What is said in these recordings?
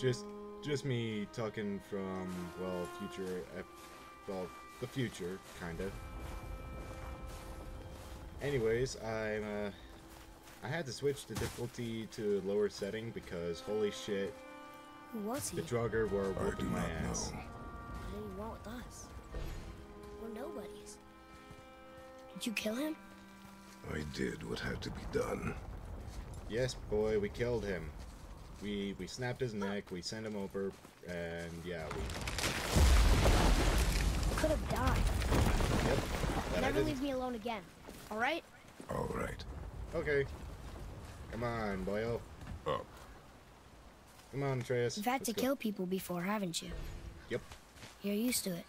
just just me talking from well, future, ep- well, the future, kind of. Anyways, I'm uh, I had to switch the difficulty to lower setting because holy shit, Who was he? the Draugr were I do whooping my not ass. know. What did he want with us? We're nobodies. Did you kill him? I did what had to be done. Yes, boy, we killed him. We we snapped his neck, we sent him over, and yeah, we Could have died. yep. That Never leave me alone again. All right? All right. Okay. Come on, boyo. Up. Come on, Atreus. You've had Let's to go. kill people before, haven't you? Yep. You're used to it.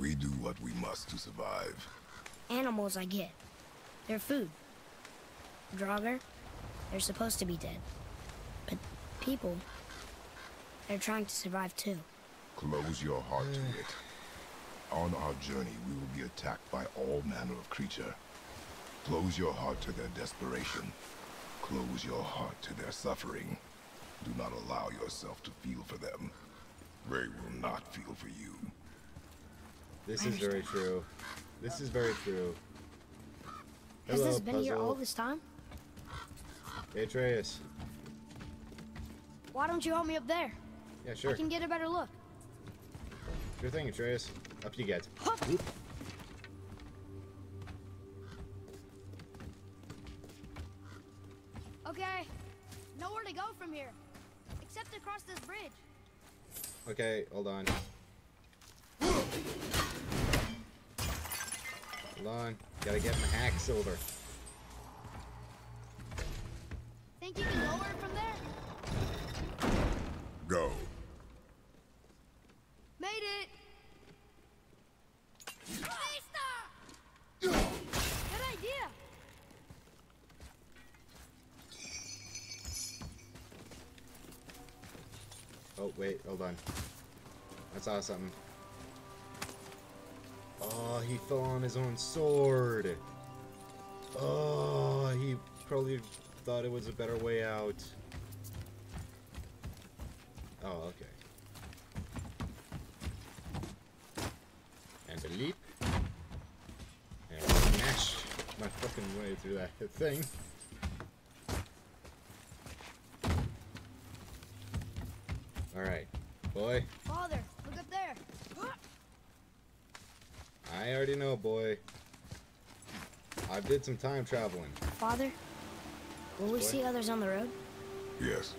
We do what we must to survive. Animals, I get. They're food. Draugr, they're supposed to be dead. But people, they're trying to survive too. Close your heart to it. On our journey, we will be attacked by all manner of creature. Close your heart to their desperation. Close your heart to their suffering. Do not allow yourself to feel for them. They will not feel for you. This is very true. This is very true. Has this been here all this time? Hey, Atreus. Why don't you help me up there? Yeah, sure. I can get a better look. Sure thing, Atreus. Up you get. Okay, nowhere to go from here, except across this bridge. Okay, hold on. Hold on. Gotta get my hack silver. Think you can lower it from there? Go. Made it! Good idea! Oh, wait, hold on. I saw something. Oh, he fell on his own sword. Oh, he probably thought it was a better way out. Oh, okay. And a leap. And smash my fucking way through that thing. Alright, boy. Father, look up there! I already know, boy. I did some time traveling. Father, will we Boy. see others on the road? Yes.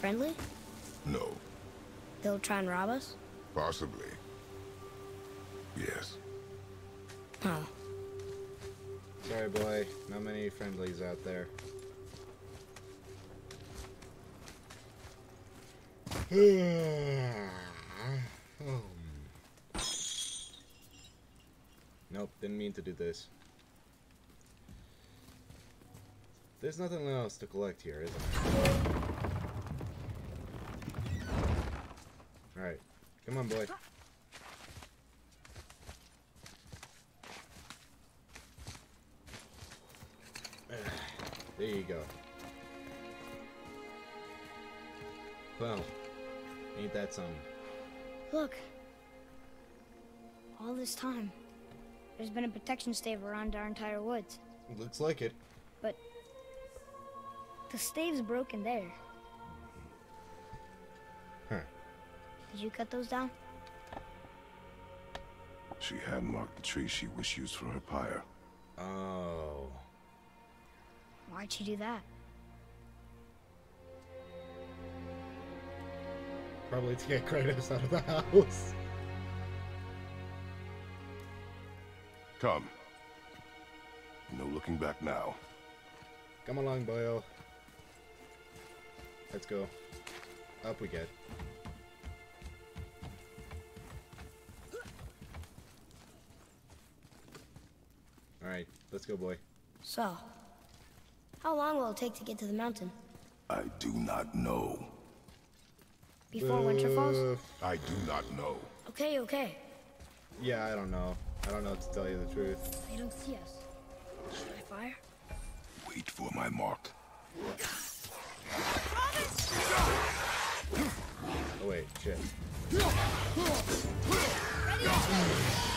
Friendly? No. They'll try and rob us? Possibly. Yes. Oh, Sorry, boy. Not many friendlies out there. Oh. Nope, didn't mean to do this. There's nothing else to collect here, is there? Come on, boy. There you go. Well, ain't that something? look. All this time, there's been a protection stave around our entire woods. Looks like it. But the stave's broken there. Did you cut those down? She had marked the tree she wished used for her pyre. Oh. Why'd she do that? Probably to get Kratos out of the house. Come. No looking back now. Come along, boyo. Let's go. up we get. Let's go, boy. So, how long will it take to get to the mountain? I do not know. Before winter falls? Uh, I do not know. Okay, okay. yeah, I don't know. I don't know to tell you the truth. They don't see us. Should I fire? Wait for my mark. Oh wait, shit. Enemy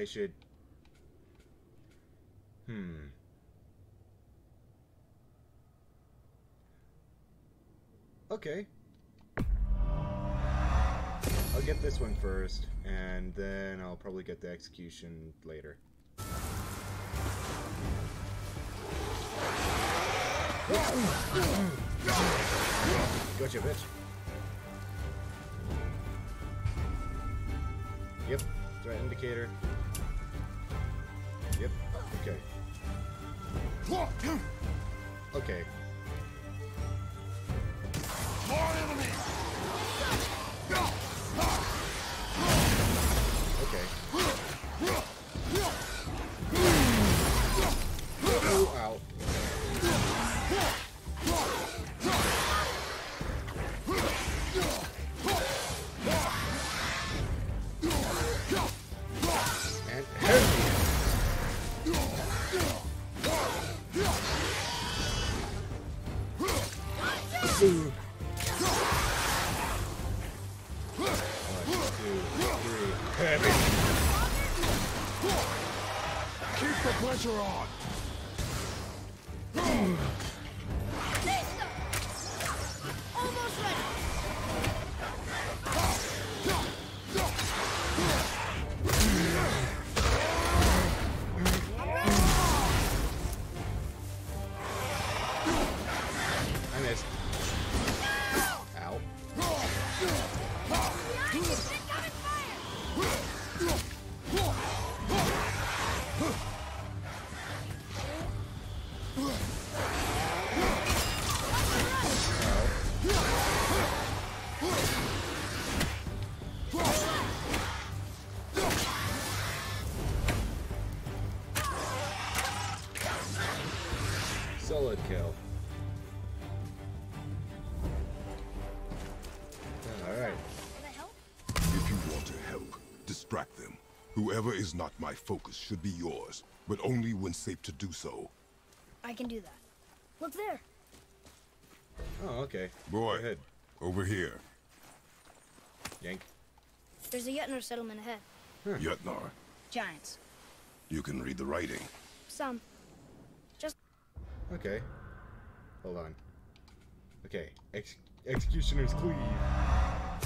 I should. Hmm. Okay. I'll get this one first, and then I'll probably get the execution later. Gotcha, bitch. Yep, threat indicator. Okay. Okay. Okay. Whoever is not my focus should be yours, but only when safe to do so. I can do that. Look there. Oh, okay. Boy, Go ahead. over here. Yank. There's a Jötnar settlement ahead. Jötnar, Giants. you can read the writing. Some. Just Okay. Hold on. Okay. Ex executioner's cleave.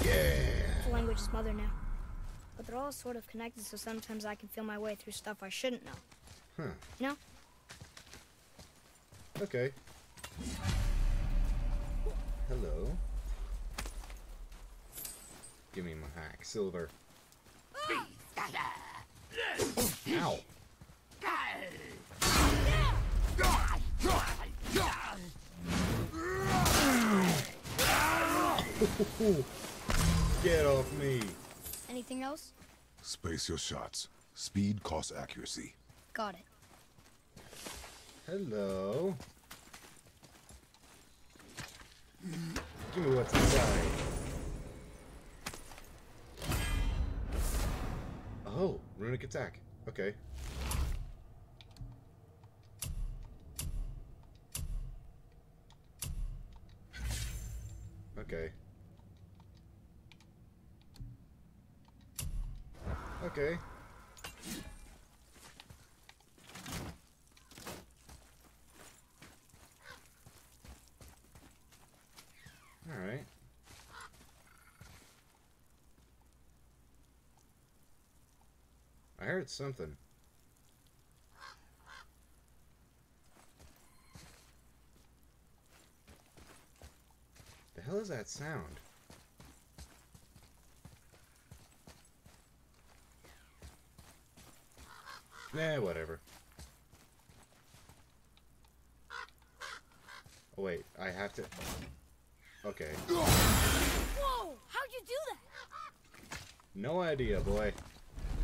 Yeah. the language is mother now. But they're all sort of connected, so sometimes I can feel my way through stuff I shouldn't know. Huh. You know? Okay. Hello. Give me my hack. Silver. Ow. Get off me. Anything else? Space your shots. Speed costs accuracy. Got it. Hello. Give me what's inside. Oh, runic attack. Okay. Okay. Okay. Alright. I heard something. The hell is that sound? Nah, whatever. Oh wait, I have to... Okay. Whoa! How'd you do that? No idea, boy.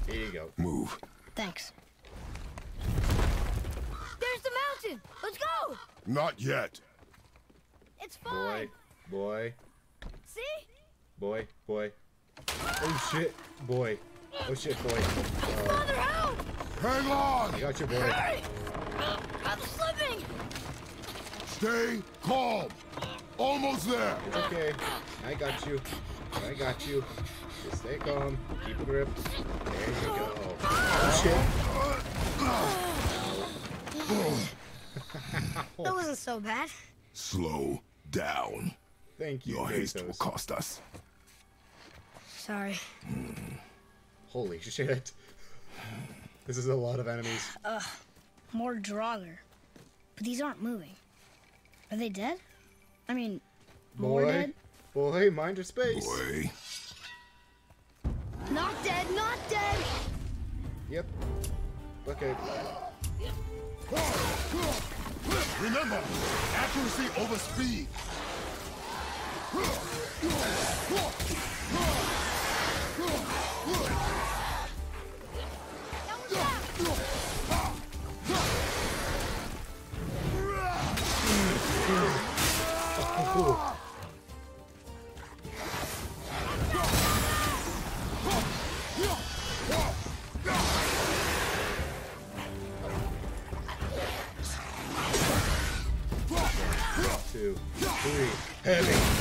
Here you go. Move. Thanks. There's the mountain! Let's go! Not yet. It's Boy, fine! boy, Boy. See? boy, boy. Oh shit, boy. Oh shit, boy. Uh, Father, help! Hang on! I got you, boy. Hurry! I'm slipping! Stay calm. Almost there. It's okay. I got you. I got you. Just stay calm. Keep a grip. There you go. Oh shit. That wasn't so bad. Slow down. Thank you, Your haste will cost us. Sorry. Holy shit. This is a lot of enemies. More Draugr. But these aren't moving. Are they dead? I mean, more Boy. dead? Boy, mind your space. Boy. Not dead, not dead! Yep. Okay. Remember, accuracy over speed. Heavy.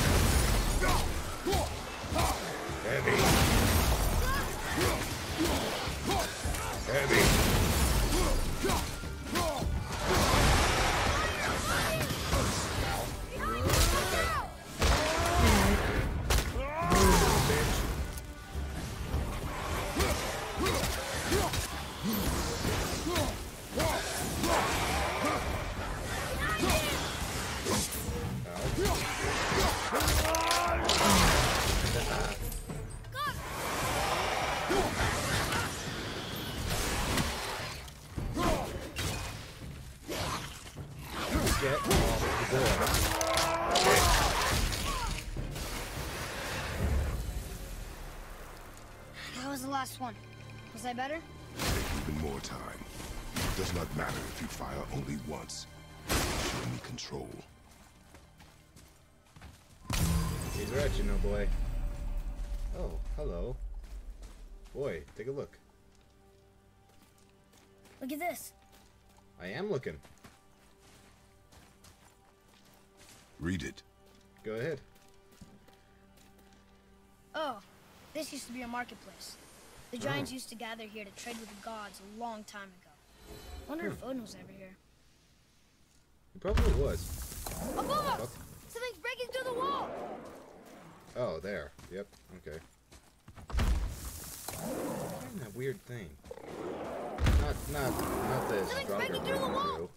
Does not matter if you fire only once. Show me control. He's right, you know, boy. Oh, hello. Boy, take a look. Look at this. I am looking. Read it. Go ahead. Oh, this used to be a marketplace. The giants oh. used to gather here to trade with the gods a long time ago. Wonder if hmm. Odin was ever here. It probably was. Above us! Something's breaking through the wall! Oh, there. Yep. Okay. That weird thing. Not, not, not this. Something's breaking through the wall.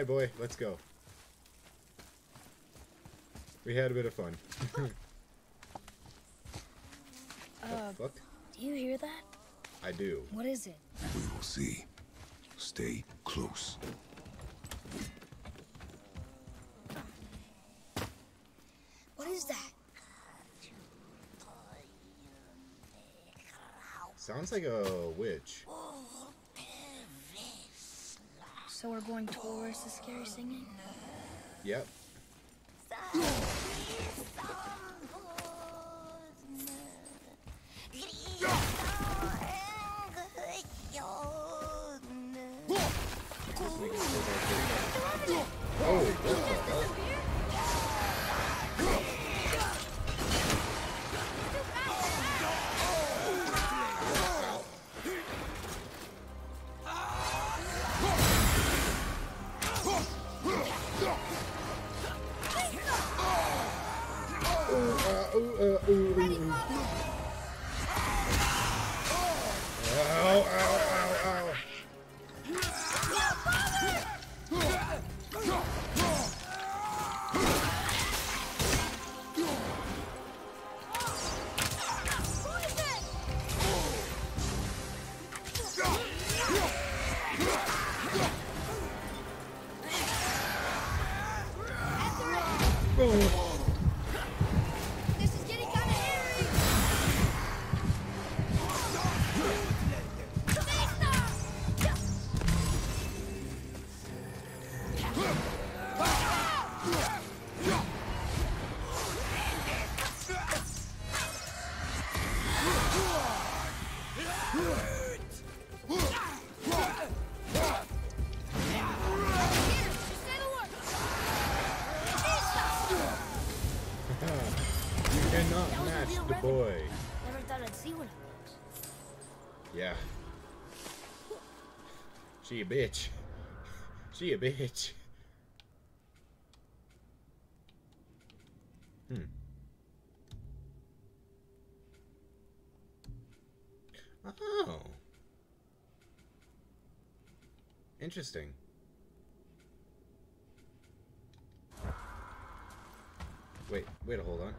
Alright, boy, let's go. We had a bit of fun. Uh, Fuck, do you hear that? I do. What is it? We will see. Stay close. What is that? Sounds like a witch. So we're going towards the scary singing? Yep. Ooh, uh, ooh, ooh, ow, ow, ow. She a bitch. She a bitch. Hmm. Oh. Interesting. Wait, wait, a hold on.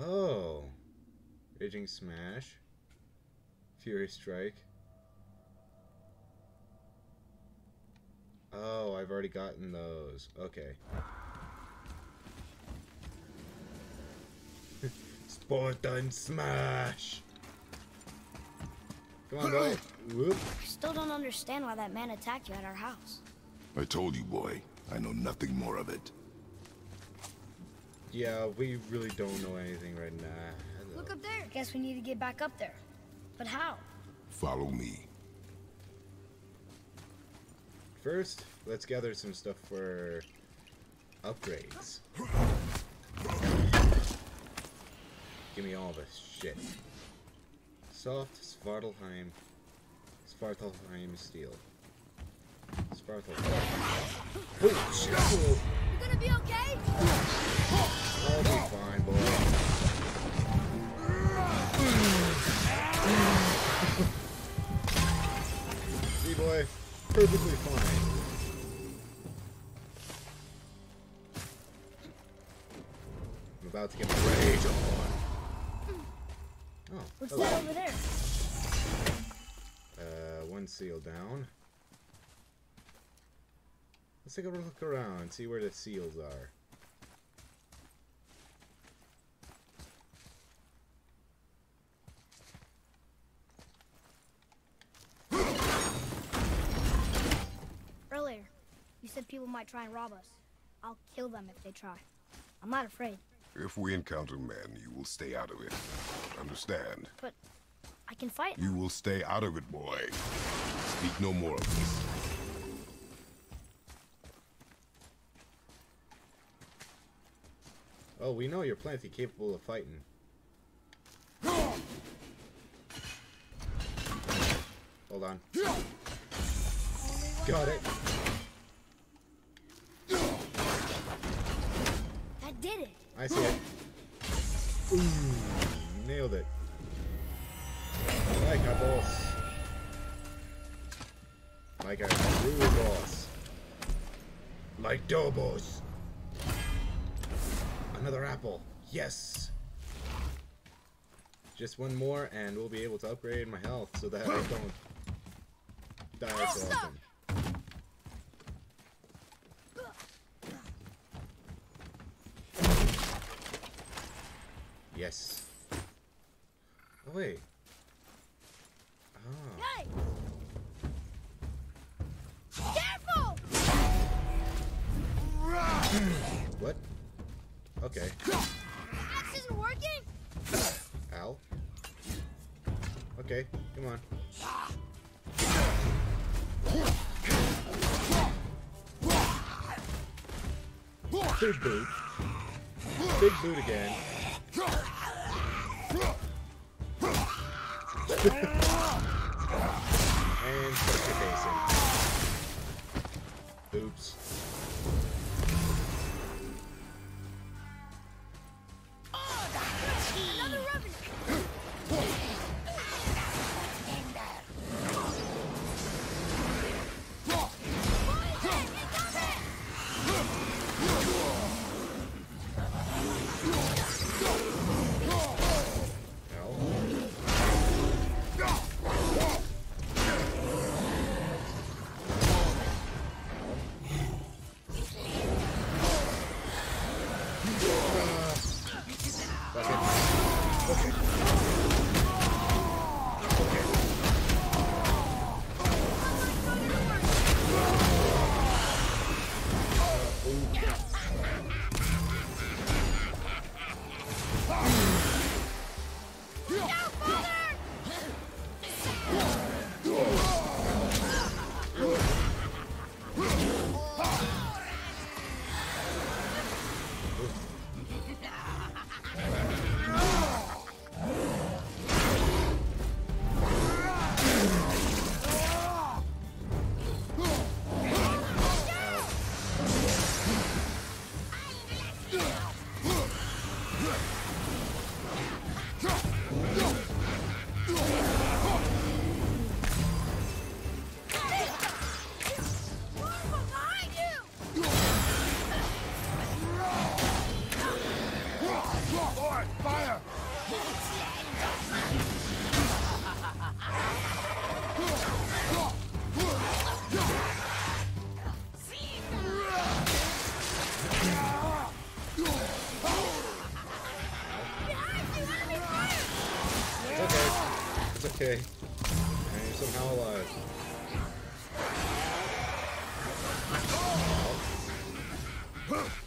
Oh. Raging Smash. Fury Strike. Oh, I've already gotten those. Okay. Spartan Smash! Come on, boy. Whoop. I still don't understand why that man attacked you at our house. I told you, boy. I know nothing more of it. Yeah, we really don't know anything right now. Look up there. Guess we need to get back up there. But how? Follow me. First, let's gather some stuff for upgrades. Give me all this shit. Soft Svartalfheim. Svartalfheim steel. Svartalfheim. Oh, shit. You gonna be okay? I'll be fine, boy. See, boy? Perfectly fine. I'm about to get my rage on. Oh, What's hello. that over there? Uh, one seal down. Let's take a look around, see where the seals are. Earlier, you said people might try and rob us. I'll kill them if they try. I'm not afraid, If we encounter men, you will stay out of it. Understand? but I can fight. You will stay out of it, boy. Speak no more of this. Oh, we know you're plenty capable of fighting. Hold on. Got it. Did it. I see it. Ooh, nailed it. Like a boss. Like a true boss. Like Dobos. Another apple. Yes. Just one more and we'll be able to upgrade my health so that I don't die so often. Yes. Oh wait. Ah. Hey! Careful! What? Okay. Axe isn't working? Ow. Okay, come on. Big boot. Big boot again. And put your face. Oops. Somehow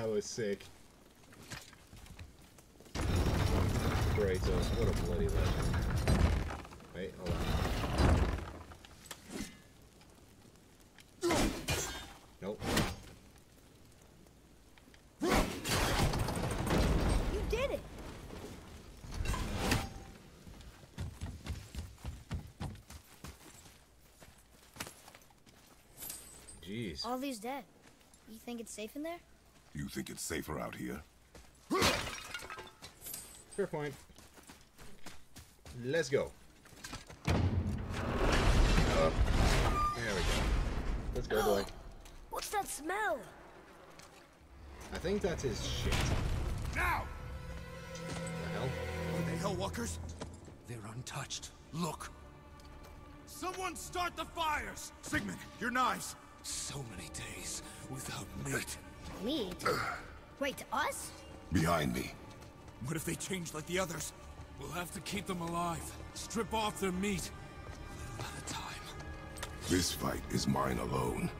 That was sick. Kratos, what a bloody legend. Wait, hold on. Nope. You did it! Jeez. All these dead. You think it's safe in there? You think it's safer out here? Fair point. Let's go. Up. There we go. Let's go, boy. What's that smell? I think that's his shit. Now! The hell? Are they Hellwalkers? They're untouched. Look. Someone start the fires! Sigmund, your knives! So many days without meat. Meat? Wait, us? Behind me. What if they change like the others? We'll have to keep them alive. Strip off their meat. A little at a time. This fight is mine alone.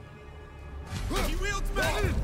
He wields magic!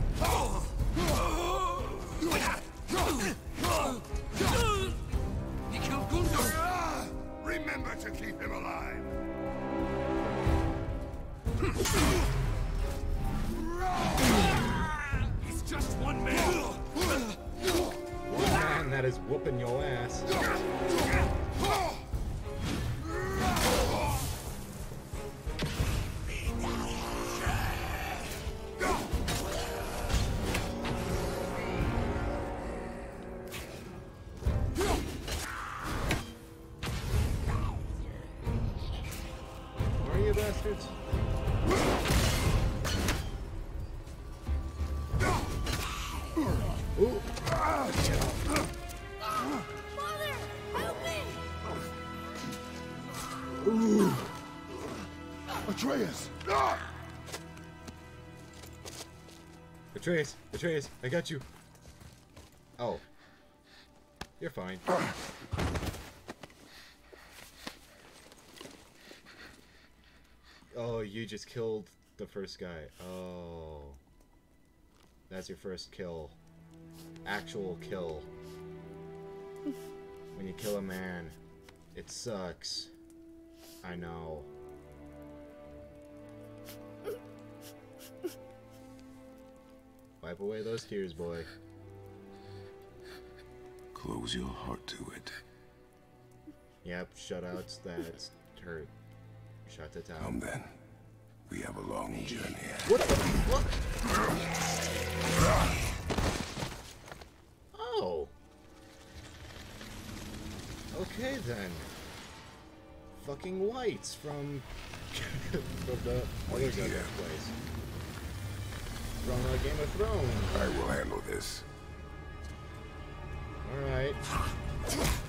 Atreus! Ah! Atreus, Atreus, I got you. Oh. You're fine. Oh, you just killed the first guy. Oh. That's your first kill. Actual kill. when you kill a man, it sucks. I know. Wipe away those tears, boy. Close your heart to it. Yep, shutouts that hurt. Shut it out. Come then. We have a long journey ahead. What the fuck? Oh. Okay then. Fucking whites from from the other place. From uh, Game of Thrones. I will handle this. All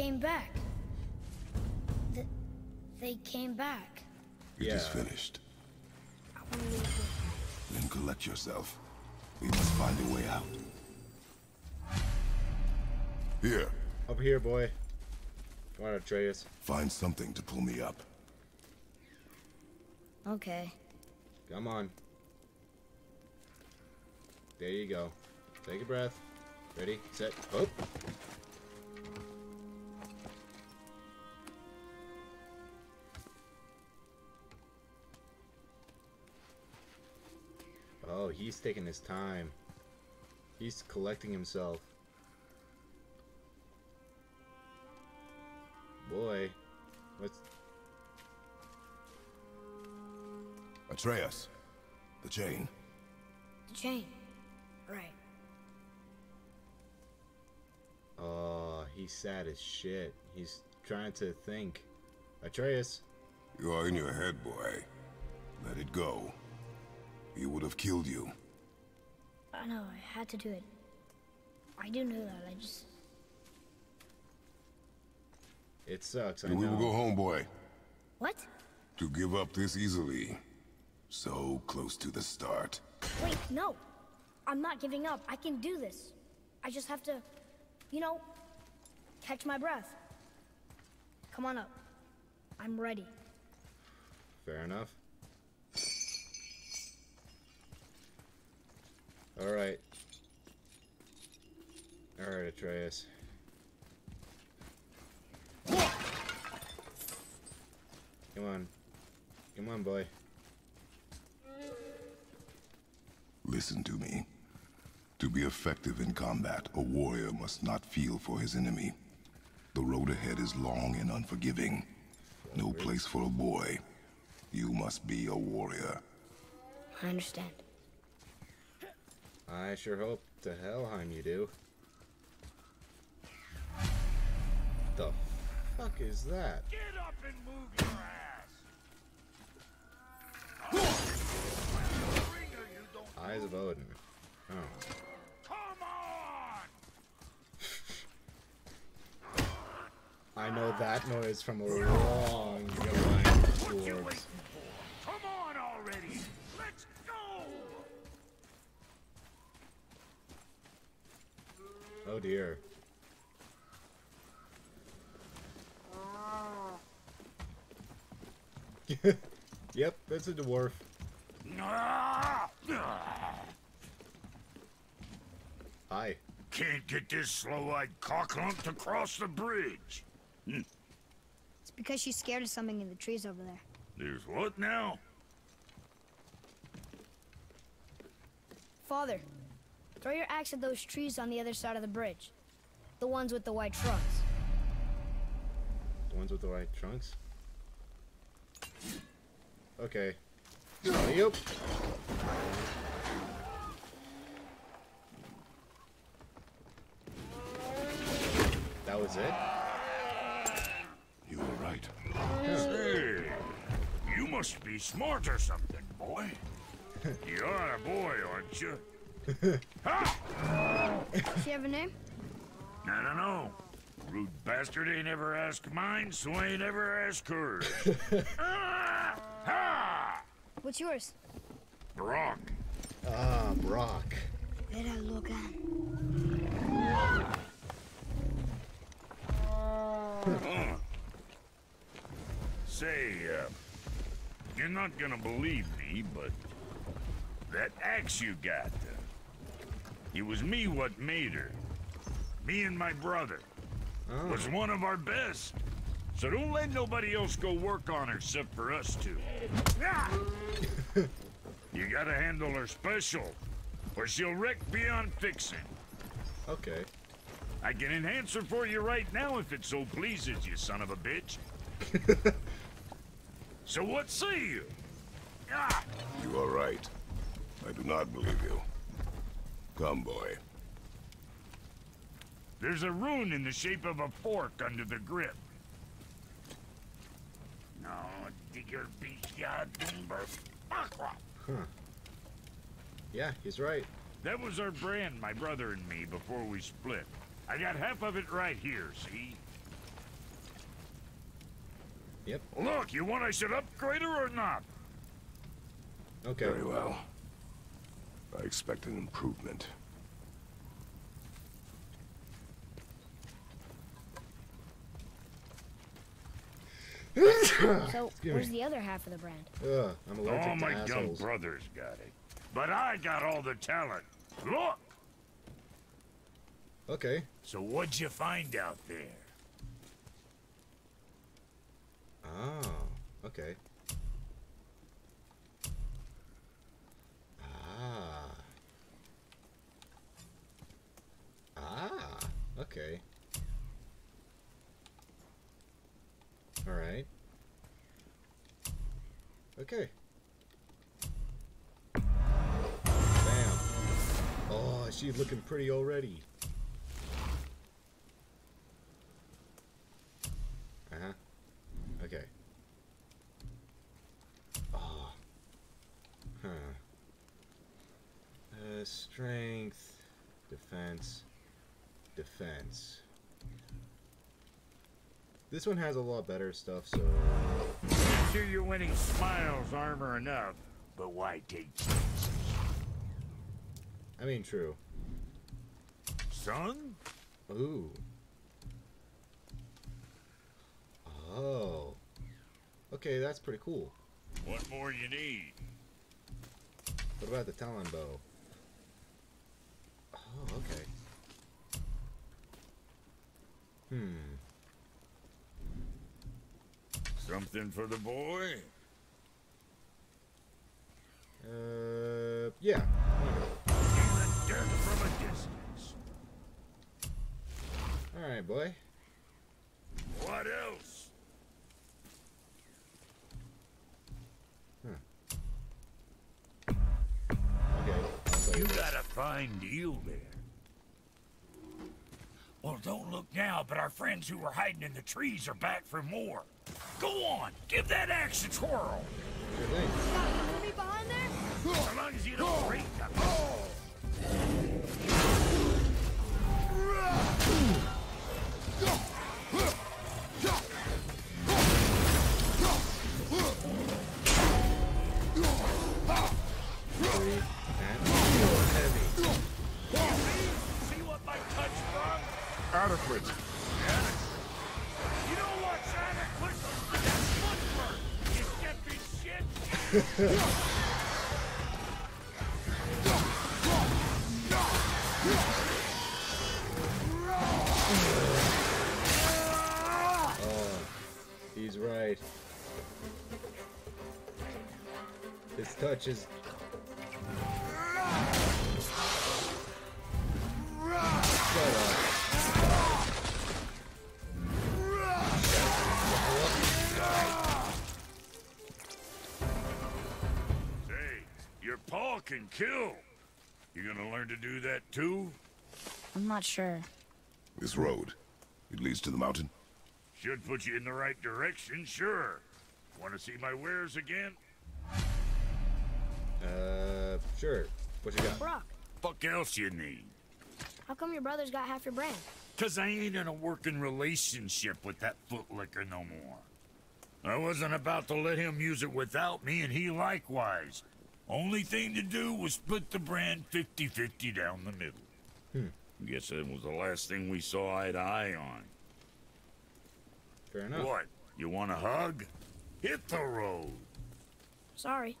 came back. Th they came back. It is Yeah. finished. I want to leave Then collect yourself. We must find a way out. Here, Up here, boy. Come on, Atreus. find something to pull me up. Okay. Come on. There you go. Take a breath. Ready, set, up. Oh, he's taking his time. He's collecting himself. Boy, what's Atreus, the chain. The chain. Right. Oh, he's sad as shit. He's trying to think. Atreus. You are in your head, boy. Let it go. He would have killed you. I know, I had to do it. I do know that, I just... It sucks, I And we will go home, boy. What? To give up this easily. So close to the start. Wait, no. I'm not giving up. I can do this. I just have to, you know, catch my breath. Come on up. I'm ready. Fair enough. Alright. Alright, Atreus. Come on. Come on, boy. Listen to me. To be effective in combat, a warrior must not feel for his enemy. The road ahead is long and unforgiving. No place for a boy. You must be a warrior. I understand. I sure hope to Helheim you do. The fuck is that? Get up and move your ass! Ringer, you don't Eyes of Odin. Oh. Come on! I know that noise from a long you towards. Oh dear. yep, that's a dwarf. Hi. Can't get this slow-eyed cocklump to cross the bridge. Hmm. It's because she's scared of something in the trees over there. There's what now? Father, throw your axe at those trees on the other side of the bridge. The ones with the white trunks. The ones with the white trunks? Okay. Yep. That was it? You were right. Hey, you must be smart or something, boy. You're a boy, aren't you? Ha! Does she have a name? I don't know. Rude bastard ain't ever asked mine, so I ain't ever asked hers. ah! Ha! What's yours? Brok. Ah, Brok. Vera Logan. Huh. Say, uh, you're not gonna believe me, but that axe you got, uh, it was me what made her. Me and my brother. Oh. Was one of our best. So don't let nobody else go work on her except for us two. You gotta handle her special, or she'll wreck beyond fixing. Okay. I can enhance her for you right now if it so pleases you, son of a bitch. so what say you? Ah! You are right. I do not believe you. Come, boy. There's a rune in the shape of a fork under the grip. No, digger beast Huh. Yeah, he's right. That was our brand, my brother and me, before we split. I got half of it right here, see? Yep. Look, you want I should upgrade her or not? Okay. Very well. I expect an improvement. So, where's the other half of the brand? Ugh, I'm allergic All to my young assholes. brothers got it. But I got all the talent. Look! Okay. So what'd you find out there? Oh, okay. Ah. Ah, okay. Alright. Okay. Bam. Oh, she's looking pretty already. Uh-huh. Okay. Oh. Huh. Uh, strength, defense, defense. This one has a lot better stuff, so... I'm Sure you're winning smiles armor enough, but why take chances? I mean, true. Son? Ooh. Oh. Okay, that's pretty cool. What more you need? What about the Talon bow? Oh, okay. Hmm. Something for the boy? Uh, yeah. Even death from a distance. All right, boy. What else? Okay. You you got a fine deal there. Well, don't look now, but our friends who were hiding in the trees are back for more. Go on, give that axe a twirl. Sure thing. Got enemy behind there? As long as you don't break the Three Adequate. You know what's adequate? That footwork, you stepping shit. He's right. His touch is. Shut up. Can kill. You gonna learn to do that too? I'm not sure. This road, it leads to the mountain. Should put you in the right direction, sure. Want to see my wares again? Uh, sure. What you got? Brok, Fuck else you need? how come your brother's got half your brand? Cause I ain't in a working relationship with that footlicker no more. I wasn't about to let him use it without me, and he likewise. Only thing to do was split the brand 50-50 down the middle. Hmm. Guess that was the last thing we saw eye to eye on. Fair enough. What? You want a hug? Hit the road. Sorry.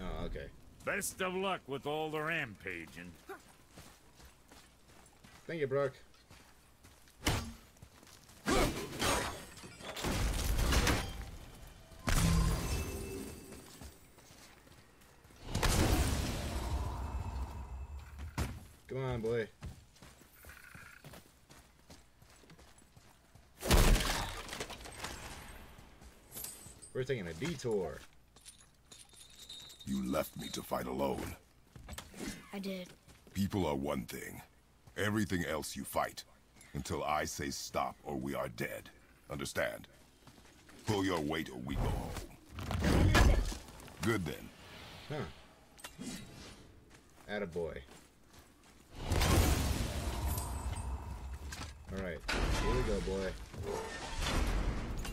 Oh, okay. Best of luck with all the rampaging. Thank you, Brok. Come on, boy. We're taking a detour. You left me to fight alone. I did. People are one thing. Everything else you fight. Until I say stop or we are dead. Understand? Pull your weight or we go home. Good then. Huh. Attaboy. Alright, here we go, boy.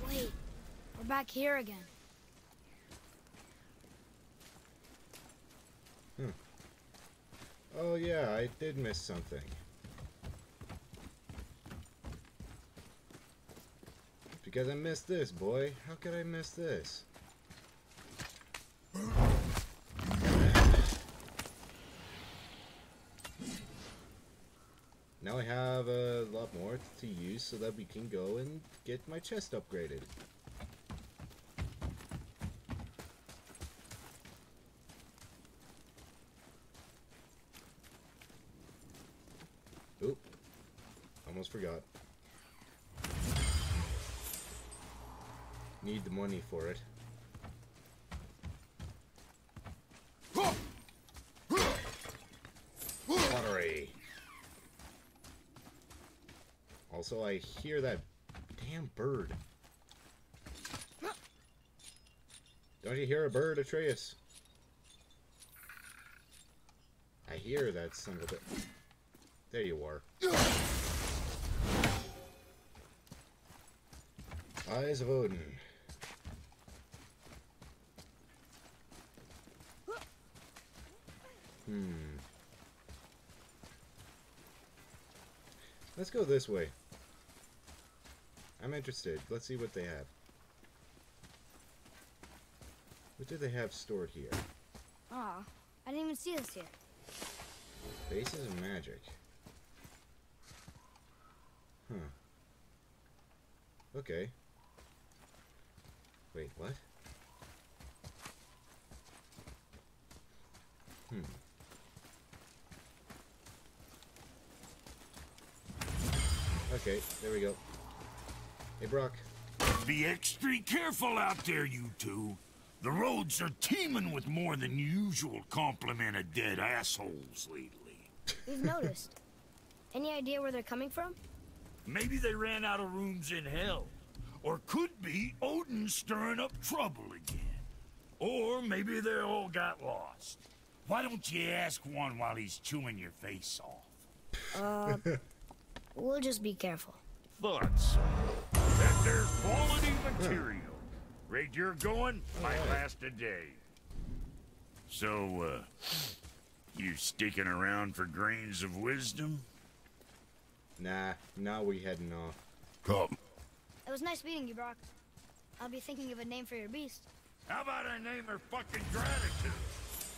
Wait, we're back here again. Hmm. Oh yeah, I did miss something. Because I missed this, boy. How could I miss this? Now I have a lot more to use so that we can go and get my chest upgraded. Oop. Almost forgot. Need the money for it. Also, I hear that damn bird. Don't you hear a bird, Atreus? I hear that son of a... There you are. Eyes of Odin. Hmm. Let's go this way. I'm interested. Let's see what they have. What do they have stored here? Aw, I didn't even see this here. Bases of magic. Huh. Okay. Wait, what? Hmm. Okay, there we go. Hey, Brok. Be extra careful out there, you two. The roads are teeming with more than usual complement of dead assholes lately. We've noticed. Any idea where they're coming from? Maybe they ran out of rooms in hell. Or could be Odin stirring up trouble again. Or maybe they all got lost. Why don't you ask one while he's chewing your face off? Uh, we'll just be careful. Thought so. That there's quality material. Rate you're going might last a day. So, uh, you sticking around for grains of wisdom? Nah, now we heading off. Come. It was nice meeting you, Brok. I'll be thinking of a name for your beast. How about I name her fucking gratitude?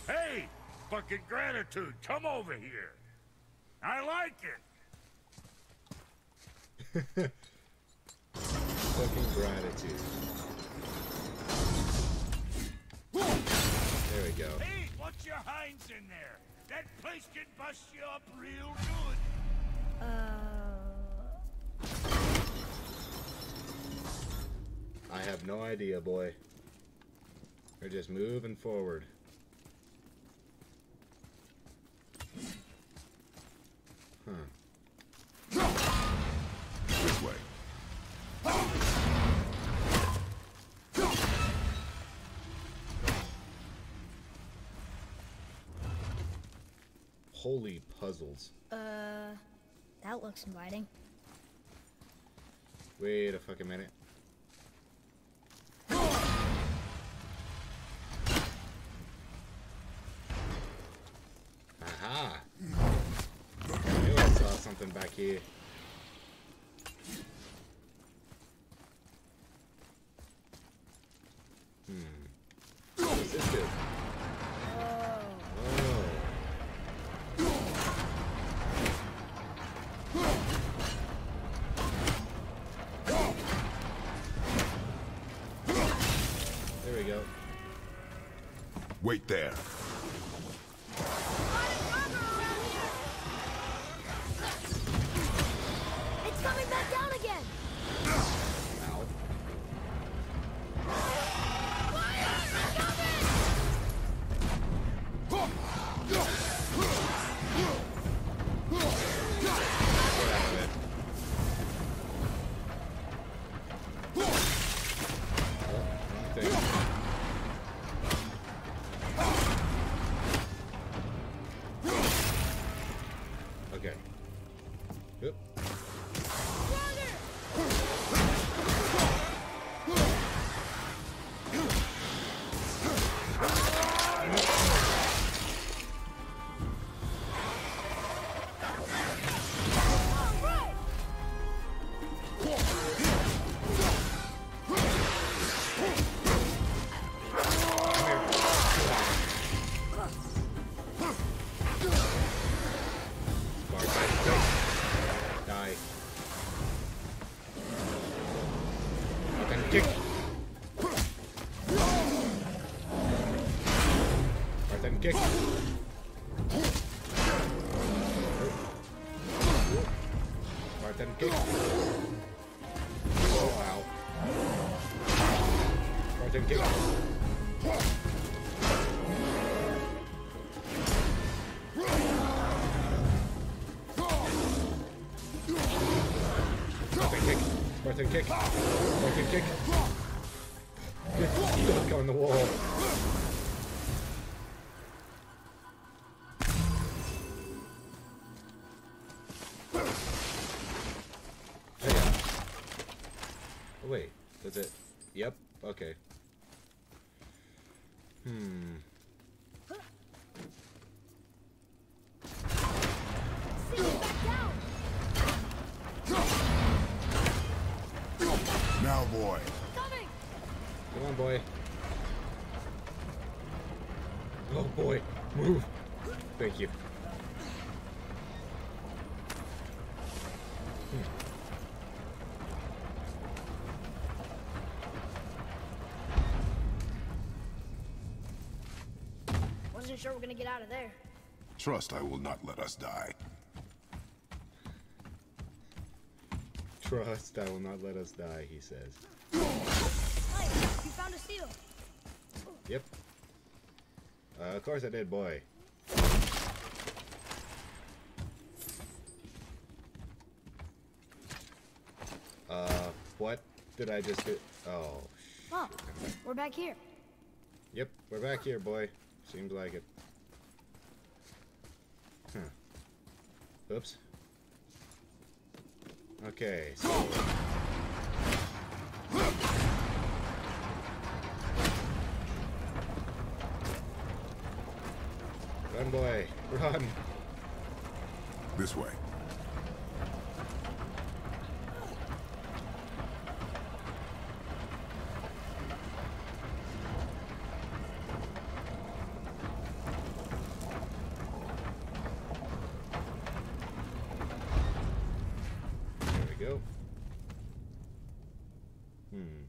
Hey, fucking gratitude, come over here. I like it. Fucking gratitude. There we go. Hey, what's your hinds in there? That place can bust you up real good. Uh, I have no idea, boy. We're just moving forward. Holy puzzles. uh, that looks inviting. Wait a fucking minute. Wait there. Spartan kick. Spartan kick. Get stuck on the wall. Wasn't sure we're gonna get out of there. Trust I will not let us die. Trust I will not let us die, he says. Hey, you found a seal. Yep. Uh, of course I did, boy. Uh, what did I just do? Oh, Oh, we're back here. yep, we're back here, boy. Seems like it. Huh. Oops. Okay, so... Run, boy, run! This way. There we go. Hmm.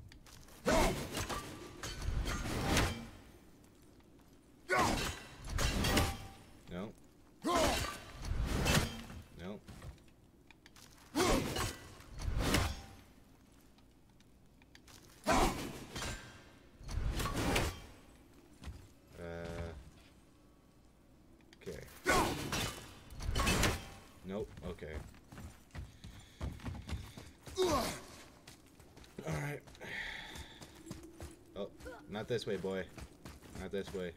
No. No. Uh. Okay. Nope. Okay. Alright. Oh, not this way, boy. Not this way.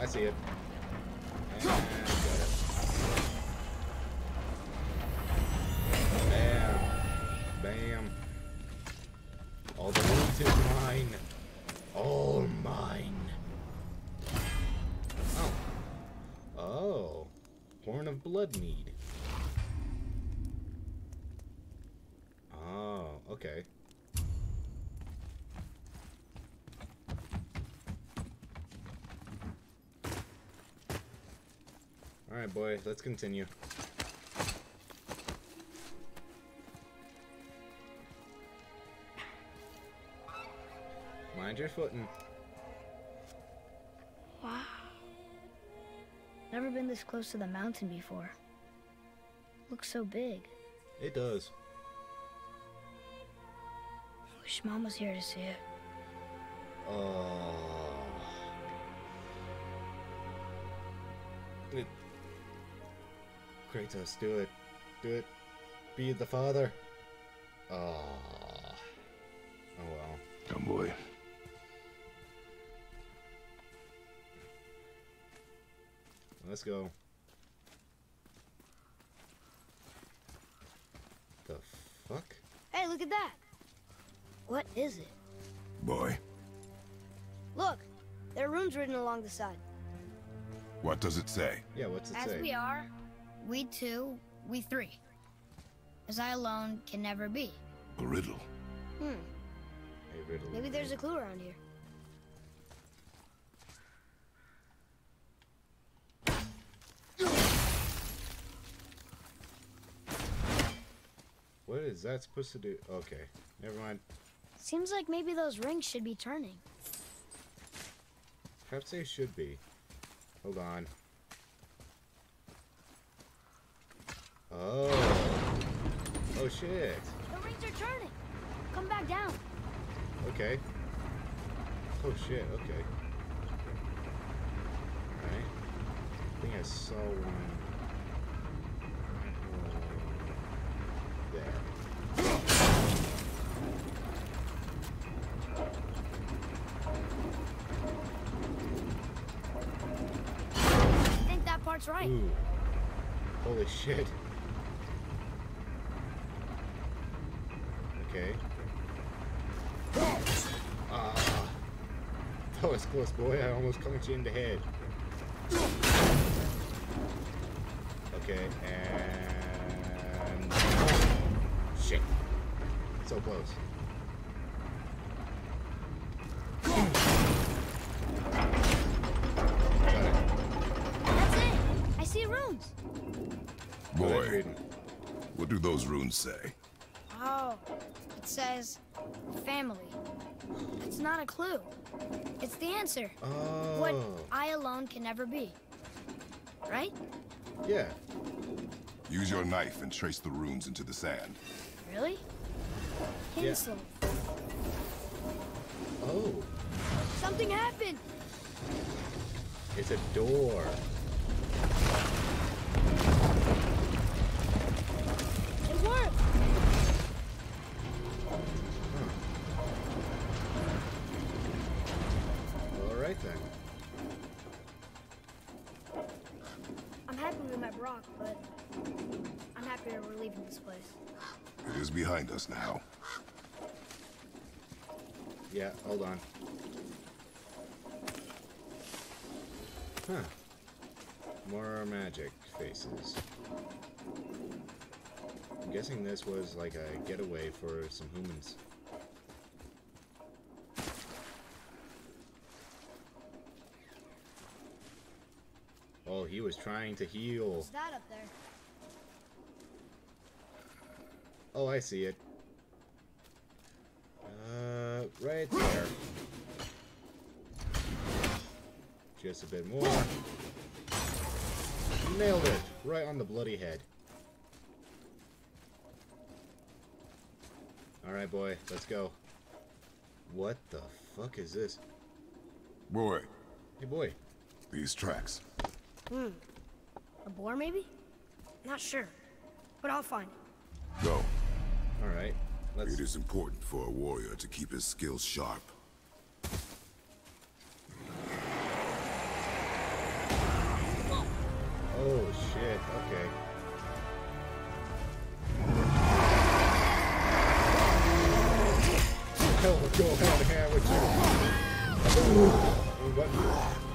I see it. Boy, let's continue. Mind your footing. Wow. Never been this close to the mountain before. Looks so big. It does. Wish Mom was here to see it. Oh. It. Kratos, do it. Do it. Be the father. Oh. Oh well. Come, boy. Let's go. The fuck? Hey, look at that. What is it? Boy, Look, there are runes written along the side. what does it say? Yeah, what's it As say? we are, we two, we three. As I alone can never be. A riddle. Hmm, A riddle. maybe there's a clue around here. What is that supposed to do? Okay, never mind. Seems like maybe those rings should be turning. Perhaps they should be. Hold on. Oh. Oh shit. The rings are turning. Come back down. Okay. Oh shit, okay. Alright. I think I saw one. There. I think that part's right. Ooh. Holy shit. Okay. Ah. That was close, boy. I almost conked you in the head. Okay, and... Shit. So close. That's it. I see runes. What am I Boy, what do those runes say? Oh, it says family. It's not a clue. It's the answer. What Oh, I alone can never be. Right? yeah. Use your knife and trace the runes into the sand. Really? Yeah. Oh, Something happened. it's a door. Hold on. Huh. More magic faces. I'm guessing this was like a getaway for some humans. Oh, he was trying to heal. What's that up there? Oh, I see it. Right there. Just a bit more. Nailed it! Right on the bloody head. Alright, boy, let's go. What the fuck is this? Boy, Hey, boy. these tracks. Hmm. A boar, maybe? Not sure. But I'll find it. Go. Alright, let's. It is important for a warrior to keep his skills sharp. Oh, shit, okay. Hell, go hand in hand with you. Ooh, what?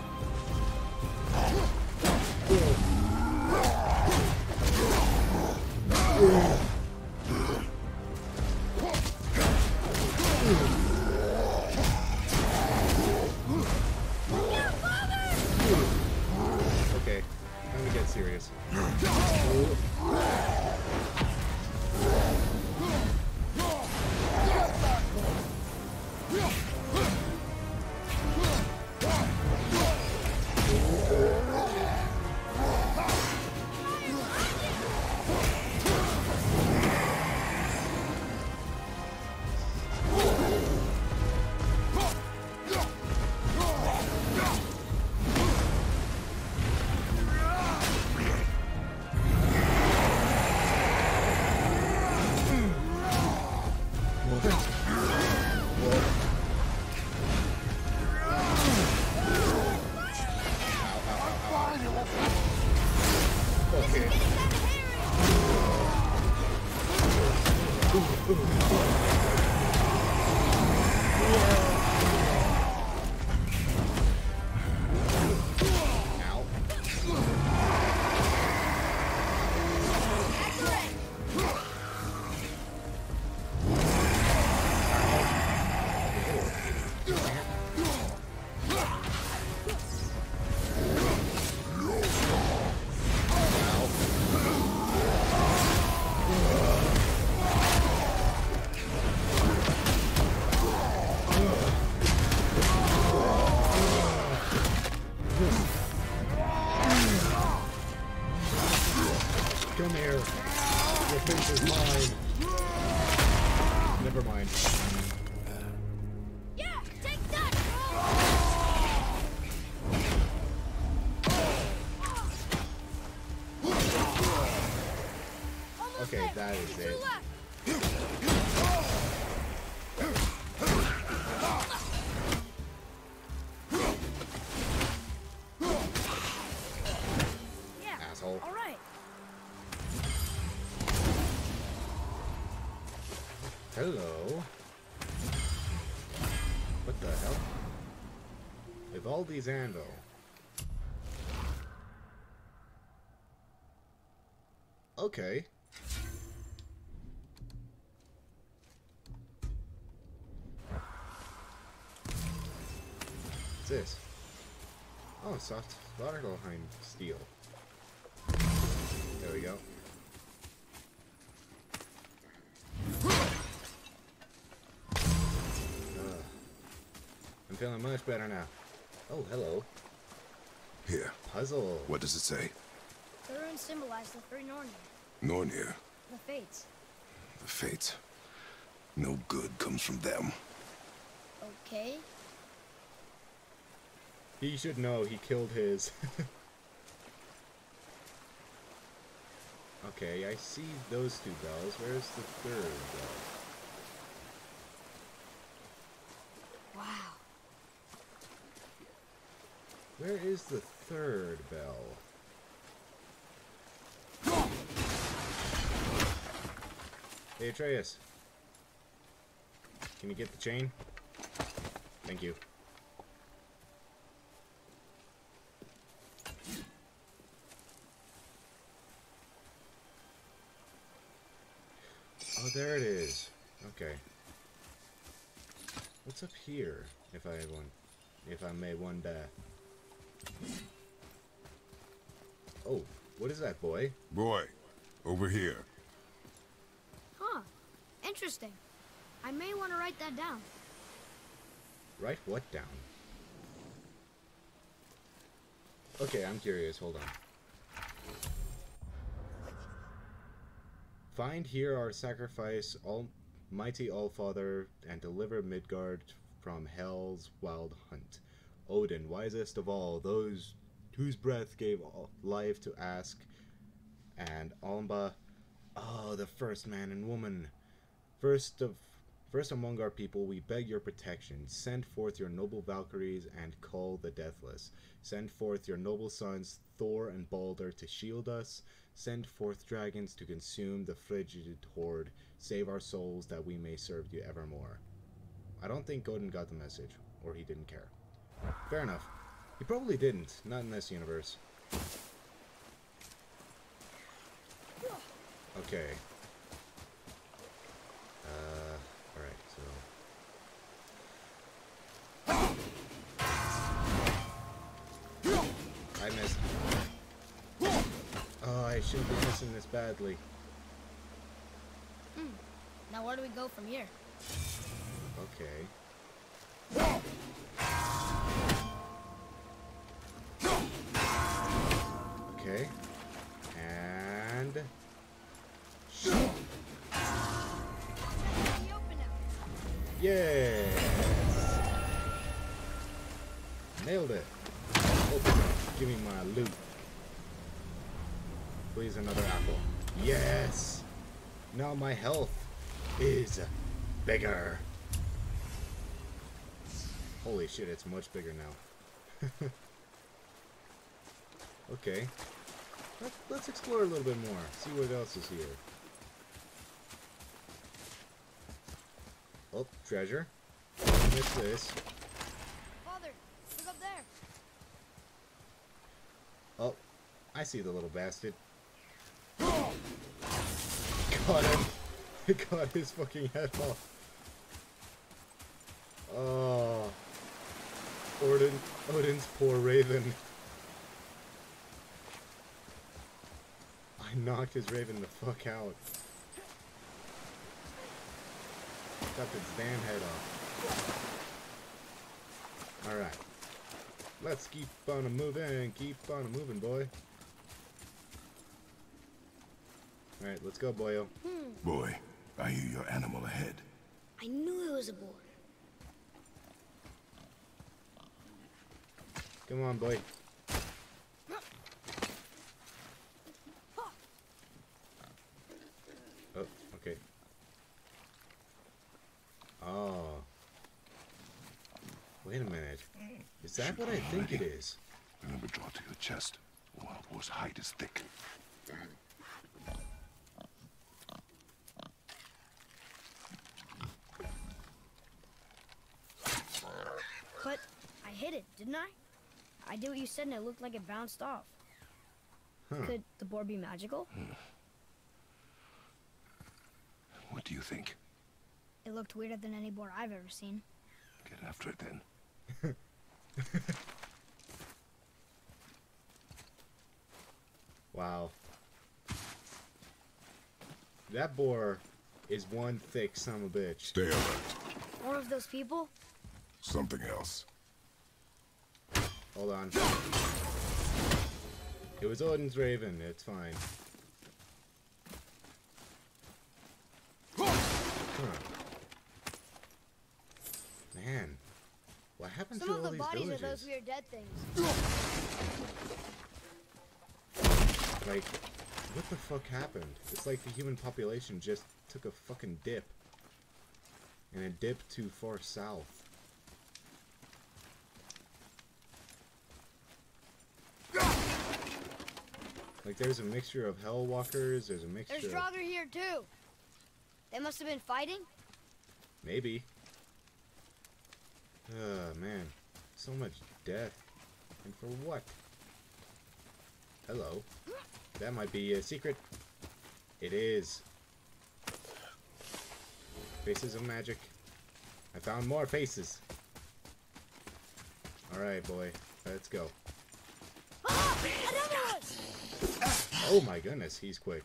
Anvil. Okay. What's this? Oh, soft Svartalfheim steel. There we go. I'm feeling much better now. Oh, hello. Here, Puzzle. what does it say? The runes symbolize the three Nornir, Nornir, the Fates. the Fates. No good comes from them. Okay. He should know he killed his. okay, I see those two bells. Where's the third bell? Where is the third bell? Hey Atreus. Can you get the chain? Thank you. Oh, there it is. Okay. What's up here? If I one, if I may. Oh, what is that, boy? Boy, over here. Huh. Interesting. I may want to write that down. Write what down? Okay, I'm curious. Hold on. Find here our sacrifice, Almighty Allfather, and deliver Midgard from Hell's wild hunt. Odin, wisest of all, those whose breath gave life to ask, and Embla, oh, the first man and woman, first of First among our people, we beg your protection. Send forth your noble Valkyries and call the deathless. Send forth your noble sons, Thor and Baldur, to shield us. Send forth dragons to consume the frigid horde. Save our souls that we may serve you evermore. I don't think Odin got the message, or he didn't care. Fair enough. He probably didn't, not in this universe. Okay. Uh, alright, so... I missed. Oh, I shouldn't be missing this badly. Now where do we go from here? Okay. Yes! Nailed it. Open up. Give me my loot. Please, another apple. Yes! Now my health is bigger. Holy shit, it's much bigger now. okay. Let, let's explore a little bit more. See what else is here. Oh, treasure. Missed this. Father, look up there. Oh, I see the little bastard. Got him. Got his fucking head off. Oh. Odin, Odin's poor raven. I knocked his raven the fuck out. Got its damn head off. Alright. Let's keep on a moving, keep on a moving, boy. Alright, let's go, boyo. Hmm. Boy, I hear your animal ahead. I knew it was a boar. Come on, boy. Oh, okay. Oh. Wait a minute. Is that what I think it is? Remember, draw to your chest. Wild boar's hide is thick. But I hit it, didn't I? I did what you said and it looked like it bounced off. Huh. Could the boar be magical? Hmm. What do you think? It looked weirder than any boar I've ever seen. Get after it then. Wow. That boar is one thick son of a bitch. Stay alert. More of those people? Something else. Hold on. It was Odin's Raven, it's fine. Huh. Man, what happened Some to of all the these bodies villages? are those weird dead things. Like, what the fuck happened? It's like the human population just took a fucking dip. And it dipped too far south. Like, there's a mixture of Hellwalkers, there's a mixture There's of... Draugr here too. They must have been fighting. Maybe. Ah, man. So much death. And for what? Hello. That might be a secret. It is. Faces of magic. I found more faces. Alright, boy. Let's go. Oh my goodness, he's quick.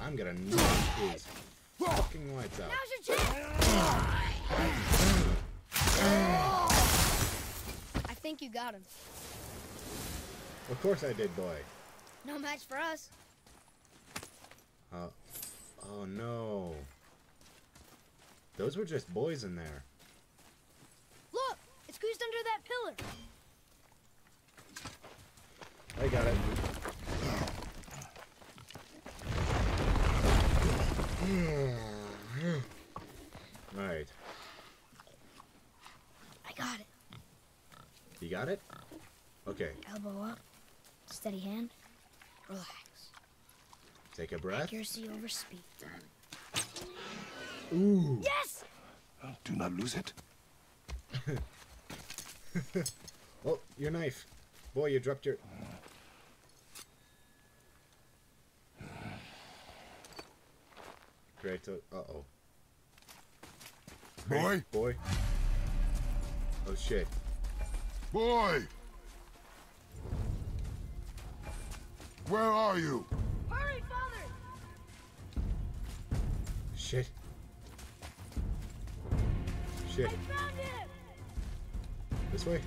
I'm gonna knock his fucking lights out. Now's your chance! I think you got him. Of course I did, boy. No match for us. Uh, oh no. Those were just boys in there. Look, it's squeezed under that pillar. I got it. Alright. I got it. You got it? Okay. Elbow up. Steady hand. Relax. Take a breath. Accuracy over speed. Ooh. Yes! Oh, do not lose it. Oh, your knife. Boy, you dropped your... Uh, Great. Uh-oh. Boy, Boy. Oh, shit. boy! Where are you? Hurry, father! Shit. Shit. I Found him! This way?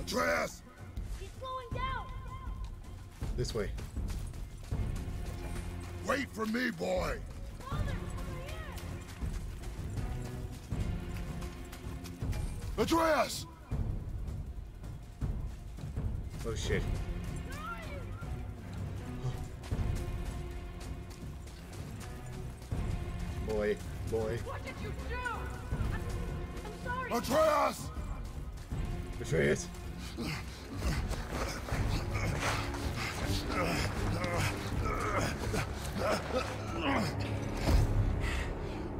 Atreus! He's slowing down! This way. Wait for me, boy! Father! Atreus! Oh, shit. Boy. Boy. What did you do? I'm sorry. Atreus! Atreus.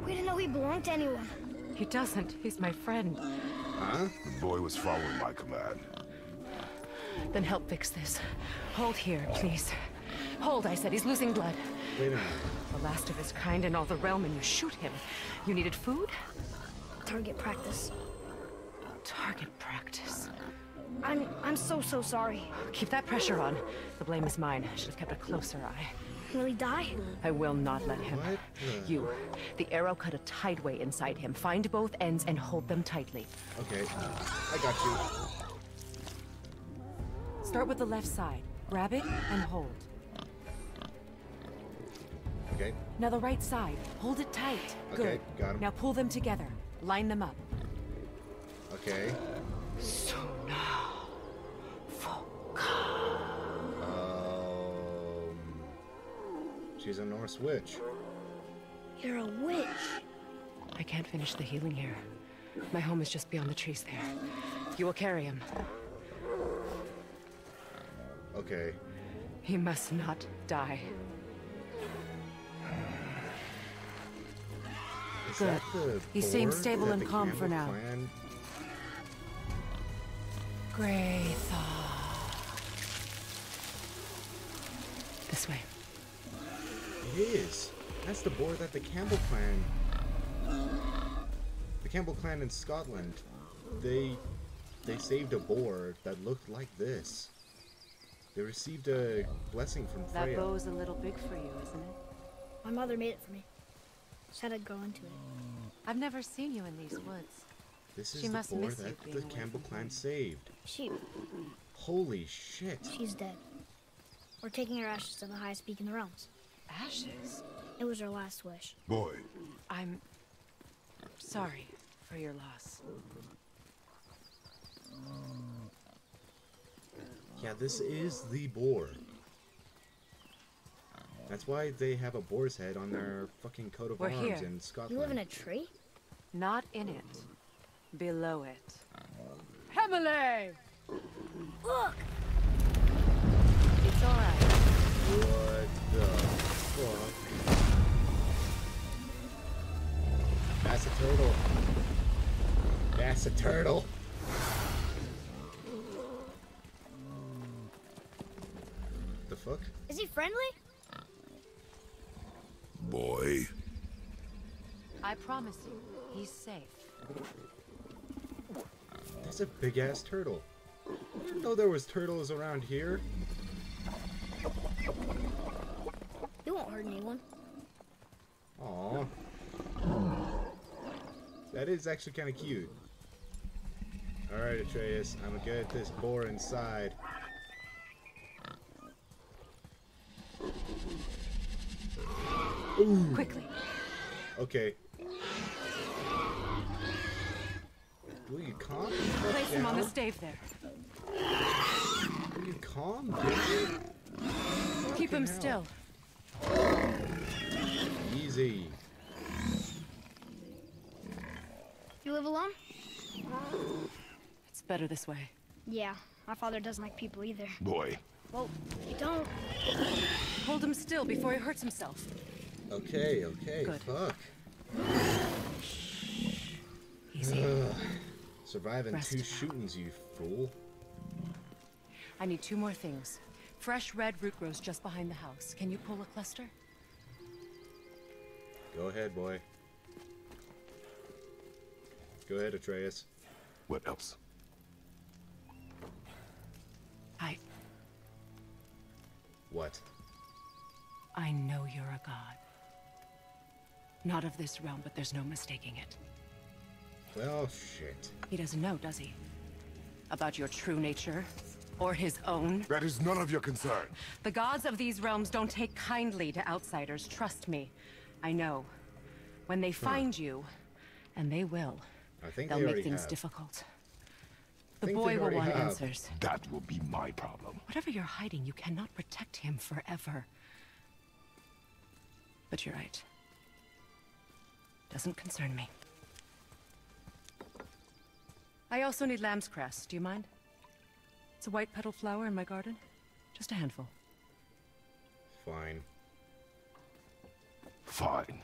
We didn't know he belonged to anyone. He doesn't. He's my friend. Huh? The boy was following my command. Then help fix this. Hold here, please. Hold, I said. He's losing blood. Wait a minute. The last of his kind in all the realm, and you shoot him. You needed food? Target practice. Target practice. I'm I'm so so sorry. Keep that pressure on. The blame is mine. I should have kept a closer eye. Will he die? I will not let him. What the- You. The arrow cut a tideway inside him. Find both ends and hold them tightly. Okay. I got you. Start with the left side. Grab it and hold. Okay. Now the right side. Hold it tight. Okay, Good. got 'em. Now pull them together. Line them up. Okay. So now, Um. She's a Norse witch. You're a witch. I can't finish the healing here. My home is just beyond the trees there. You will carry him. Okay. He must not die. Is Good. He seems stable and calm for Campbell now. clan- Graythaw. This way. It is. That's the boar that the Campbell clan. The Campbell clan in Scotland. They they saved a boar that looked like this. They received a blessing from That Freya. bow's a little big for you, isn't it? My mother made it for me. Said I'd grow into it. I've never seen you in these woods. This is She the must boar miss you that the Campbell clan home. saved. She, Holy shit. she's dead. We're taking her ashes to the highest peak in the realms. Ashes? It was her last wish. Boy, I'm sorry for your loss. Yeah, this is the boar. That's why they have a boar's head on their fucking coat of We're arms here. in Scotland. You Scotland. live in a tree? Not in it. Below it. Emily! Look! It's alright. What? That's a turtle. That's a turtle. The fuck? Is he friendly? boy. I promise you, he's safe. That's a big ass turtle. I didn't know there was turtles around here. He won't hurt anyone. Aw. That is actually kind of cute. Alright, Atreus, I'm gonna get this boar inside. Quickly. Okay. Will you calm Place him on the stave there. Will you calm? Keep him hell. still. Easy. You live alone? It's better this way. Yeah, my father doesn't like people either. Boy, Well, you don't. Hold him still before he hurts himself. Okay, okay, Good. fuck. Easy. Ugh. Surviving Rest two now. shootings, you fool. I need two more things. Fresh red root grows just behind the house. Can you pull a cluster? Go ahead, boy. Go ahead, Atreus. what else? I What? I know you're a god. Not of this realm, but there's no mistaking it. Well, shit. He doesn't know, does he? About your true nature? Or his own? That is none of your concern. The gods of these realms don't take kindly to outsiders, trust me. I know. When they find you, and they will, I think they'll they make things have. difficult. The boy will want have. answers. That will be my problem. Whatever you're hiding, you cannot protect him forever. But you're right. Doesn't concern me. I also need lamb's cress. Do you mind? It's a white petal flower in my garden. Just a handful. Fine. Fine.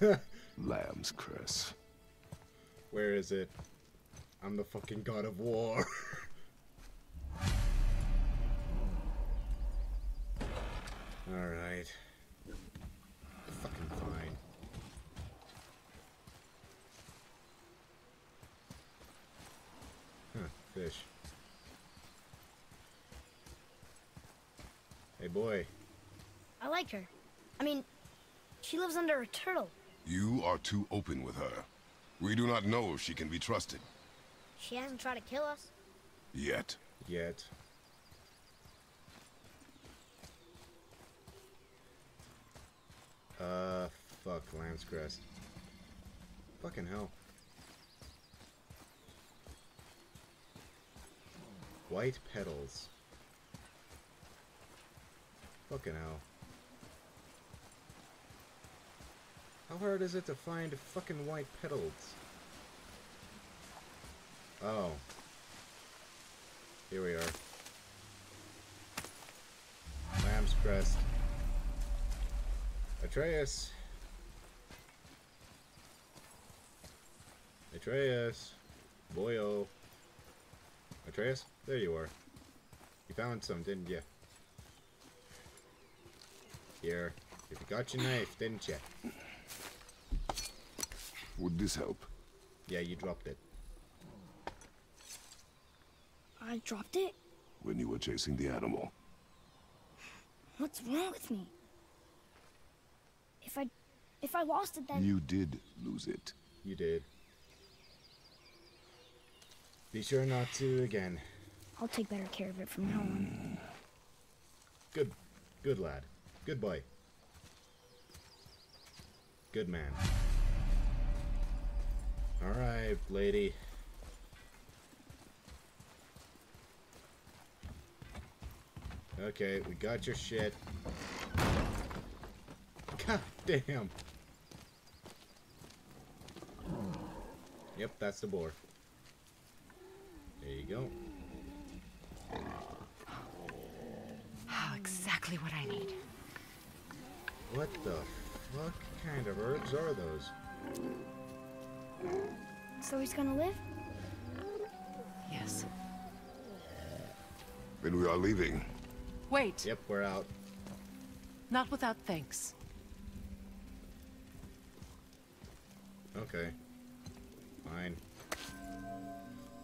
Lamb's Chris. Where is it? I'm the fucking god of war. Alright. Fucking fine. Huh, fish. Hey boy, I like her. I mean, she lives under a turtle. You are too open with her. We do not know if she can be trusted. She hasn't tried to kill us. Yet. yet. Uh, fuck, Lamb's Cress. Fucking hell. White petals. Fucking hell. How hard is it to find fucking white petals? Oh. Here we are. Lamb's Cress. Atreus. Atreus. Boyo. Atreus? There you are. You found some, didn't you? Here. If You got your knife, didn't you? Would this help? Yeah, you dropped it. I dropped it? When you were chasing the animal. What's wrong with me? If I... if I lost it then... You did lose it. You did. Be sure not to again. I'll take better care of it from now on. Hmm. Good. Good lad. Good boy. Good man. Alright, lady. Okay, we got your shit. God damn. Yep, that's the boar. There you go. Oh, exactly what I need. What the fuck kind of herbs are those? So he's gonna live? Yes. Then we are leaving. Wait, Yep, we're out. not without thanks. Okay. Fine.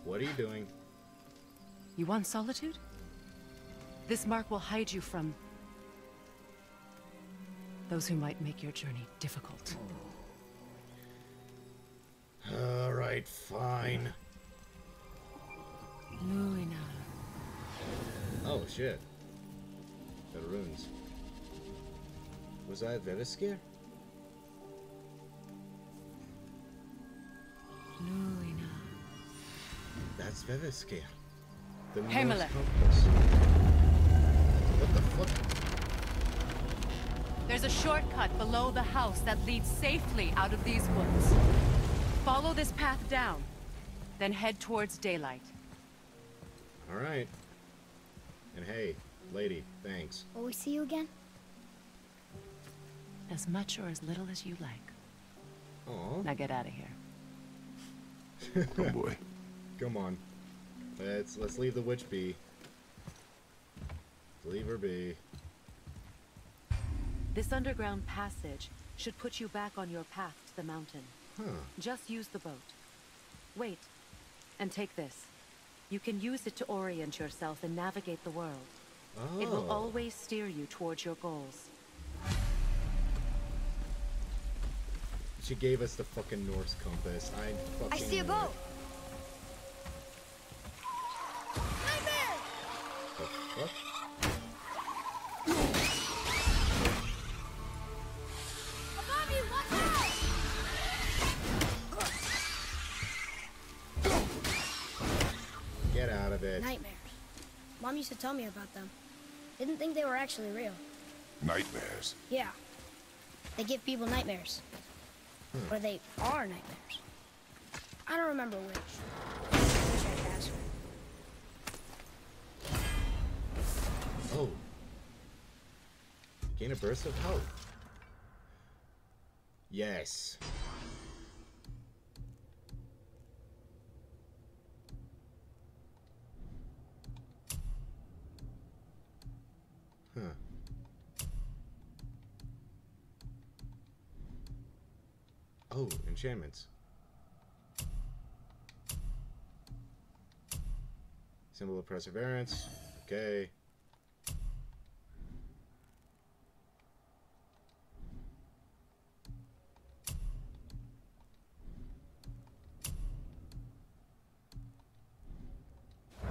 What are you doing? You want solitude? This mark will hide you from those who might make your journey difficult. Alright, fine. Luina. Oh, shit. The runes. Was that Vegvisir? Luina. That's Vegvisir. The Norse What the fuck? There's a shortcut below the house that leads safely out of these woods. Follow this path down, then head towards daylight. Alright. And hey, lady, thanks. Will we see you again? As much or as little as you like. Aw, Now get out of here. Come, boy. come on. Let's let's leave the witch be. Leave her be. This underground passage should put you back on your path to the mountain. Huh. Just use the boat. Wait, and take this. You can use it to orient yourself and navigate the world. Oh. It will oh. always steer you towards your goals. She gave us the fucking Norse compass. I fucking I see a knew it. boat! Used to tell me about them. Didn't think they were actually real. Nightmares. Yeah. They give people nightmares. Hmm. Or they are nightmares. I don't remember which. Wish I could ask. Oh. Gain a burst of health. Yes. Huh. Oh, enchantments. Symbol of perseverance. Okay.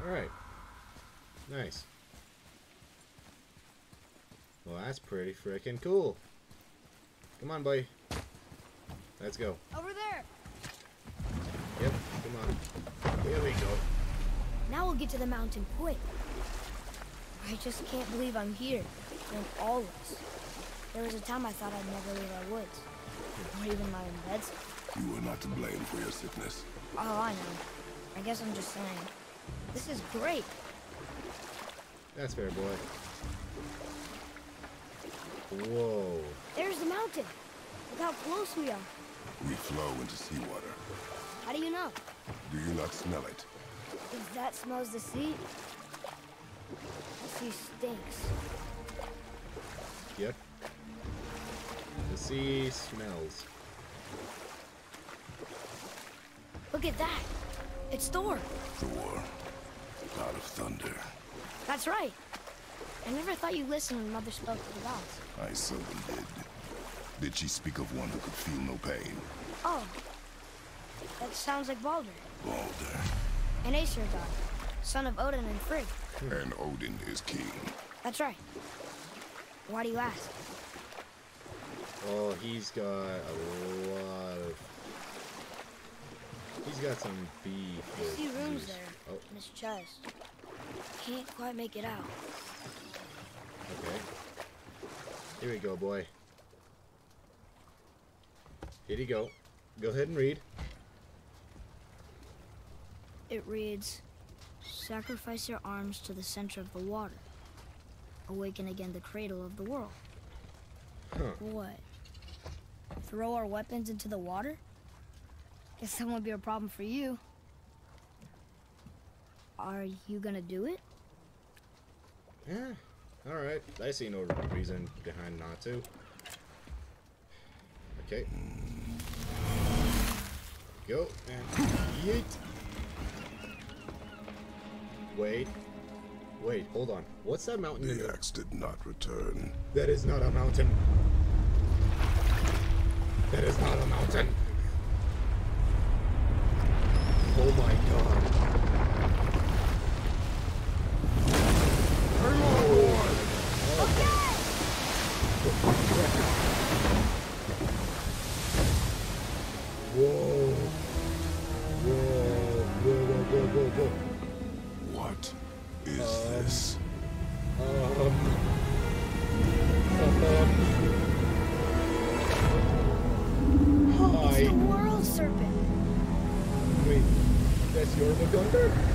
Alright. Nice. Well, that's pretty freaking cool. Come on, boy. Let's go. Over there! Yep, come on. Here we go. Now we'll get to the mountain quick. I just can't believe I'm here. And all this. There was a time I thought I'd never leave our woods. Not even my own beds. You were not to blame for your sickness. Oh, I know. I guess I'm just saying. This is great. That's fair, boy. Whoa. There's the mountain. Look how close we are. We flow into seawater. How do you know? Do you not smell it? If that smells the sea, the sea stinks. Yep. The sea smells. Look at that. It's Thor. Thor, god of thunder. That's right. I never thought you listened when Mother spoke to the gods. I seldom did. Did she speak of one who could feel no pain? Oh. That sounds like Baldur. Balder. An Aesir god. Son of Odin and Frigg. And Odin is king. That's right. Why do you ask? Oh, he's got a lot of. He's got some beef. I with see runes these- there Oh, in his chest. Can't quite make it out. okay. Here we go, boy. Here you go. Go ahead and read. It reads, Sacrifice your arms to the center of the water. Awaken again the cradle of the world. Huh. What? Throw our weapons into the water? Guess that won't be a problem for you. Are you gonna do it? Yeah. Alright. I see no reason behind not to. Okay. Go. And yeet. Wait. Wait, hold on. What's that mountain in The the... axe did not return. That is not a mountain. That is not a mountain. Oh my god. Whoa. Whoa. Whoa, whoa, whoa, whoa, whoa. What is this? Um. Um. Hi. It's the world serpent. Wait, that's your Magundar?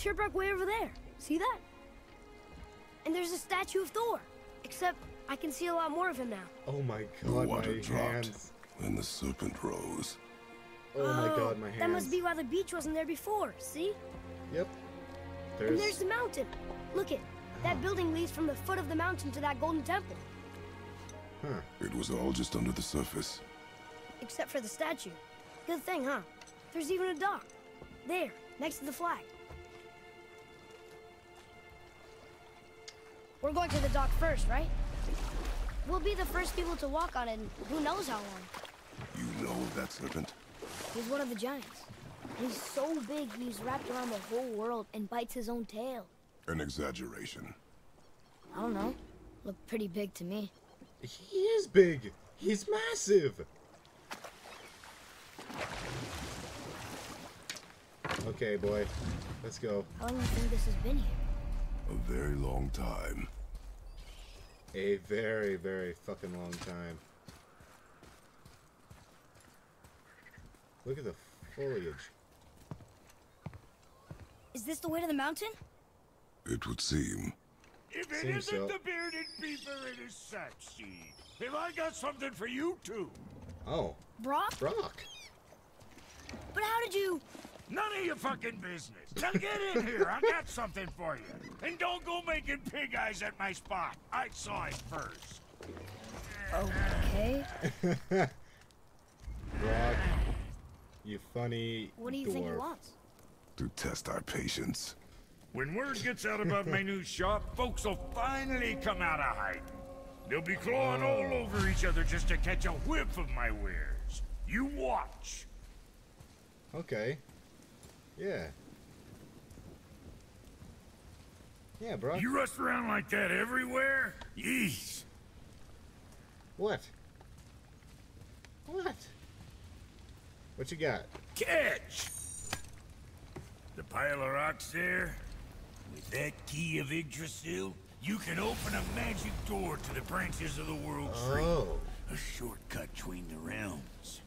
Shipwreck way over there. See that? And there's a statue of Thor. Except I can see a lot more of him now. Oh my The god, water my dropped, hands. and the serpent rose. Oh my oh, god, my hands. That must be why the beach wasn't there before. See? Yep. And There's. there's the mountain. Look it. That building leads from the foot of the mountain to that golden temple. Huh. It was all just under the surface. Except for the statue. Good thing, huh? There's even a dock. There, next to the flag. We're going to the dock first, right? We'll be the first people to walk on it in who knows how long. You know that serpent? He's one of the giants. He's so big he's wrapped around the whole world and bites his own tail. An exaggeration. I don't know. Looked pretty big to me. He is big. He's massive. Okay, boy. Let's go. How long do you think this has been here? A very long time. A very, very fucking long time. Look at the foliage. Is this the way to the mountain? It would seem. If it Seems isn't so. the bearded beaver, it is Satsi. Have I got something for you too? Oh, Brok? Brok. But how did you... None of your fucking business. Now get in here. I got something for you. And don't go making pig eyes at my spot. I saw it first. Okay. Brok. You funny What do you think he dwarf. wants? To test our patience. When word gets out about my new shop, folks will finally come out of hiding. They'll be clawing all oh. over each other just to catch a whiff of my wares. You watch. Okay. Yeah. Yeah, bro. You rush around like that everywhere? Yeesh. What? What? What you got? Catch! The pile of rocks there? With that key of Yggdrasil, you can open a magic door to the branches of the world tree. Oh. A shortcut between the realms.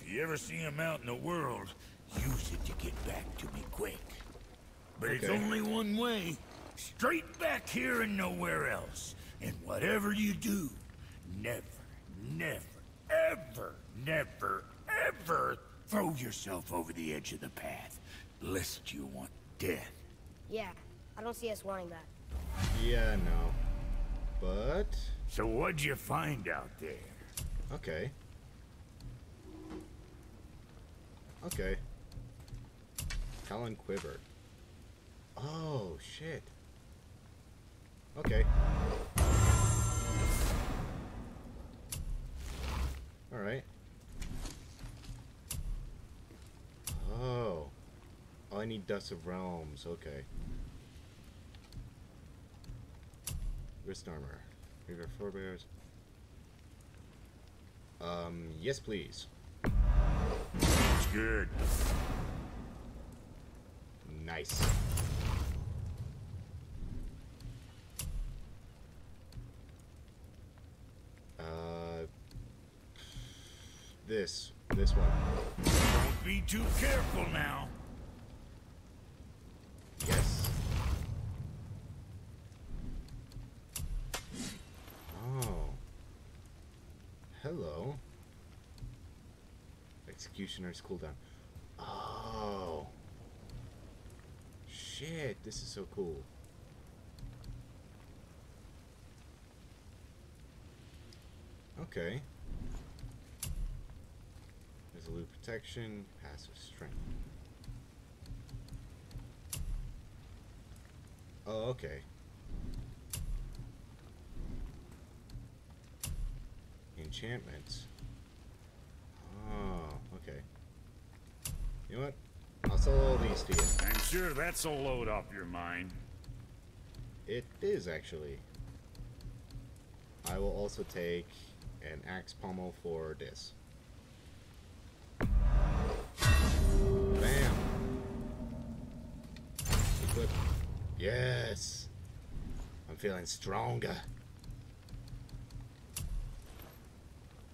If you ever see him out in the world, use it to get back to me quick. But it's only one way. Straight back here and nowhere else. And whatever you do, never, never, ever, never, ever throw yourself over the edge of the path, lest you want death. Yeah, I don't see us wanting that. Yeah, no. But So what'd you find out there? okay. Okay. Talon Quiver. Oh shit. Okay. Alright. Oh. Oh, I need Dust of Realms. Okay. Wrist armor. Reaver forebears. Um, yes please. It's good. Nice. Uh, this, this one. Don't be too careful now. Yes. Oh. Hello. Executioner's cooldown. Oh. Shit, this is so cool. Okay. There's a loot protection, passive strength. Oh, okay. Enchantments. Oh, okay. You know what? Sell all these to you. I'm sure that's a load off your mind. It is actually. I will also take an axe pommel for this. Bam! Equip. Yes! I'm feeling stronger.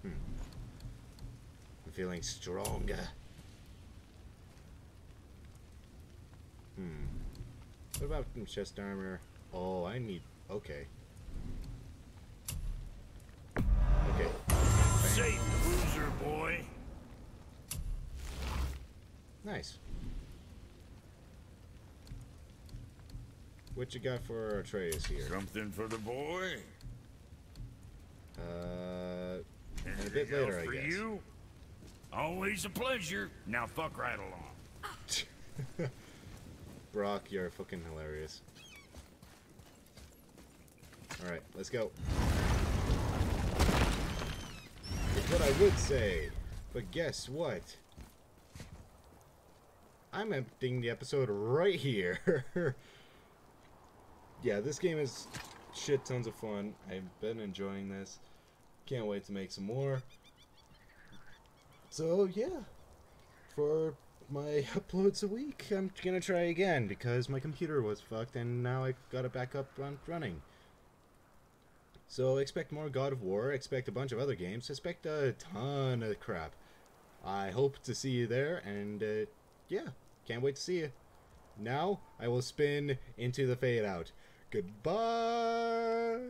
Hmm. I'm feeling stronger. Hmm. What about some chest armor? Oh, I need. Okay. Okay. Safe, bruiser boy. Nice. What you got for Atreus here? Something for the boy? Uh, and a bit later, I for guess. you? Always a pleasure. Now fuck right along. Brok, you're fucking hilarious. Alright, let's go. It's what I would say, but guess what? I'm ending the episode right here. yeah, this game is shit tons of fun. I've been enjoying this. Can't wait to make some more. So, yeah. For my uploads a week, I'm gonna try again because my computer was fucked and now I got it back up run running. So expect more God of War, expect a bunch of other games, expect a ton of crap. I hope to see you there and uh, yeah, can't wait to see you. Now I will spin into the fade out. Goodbye.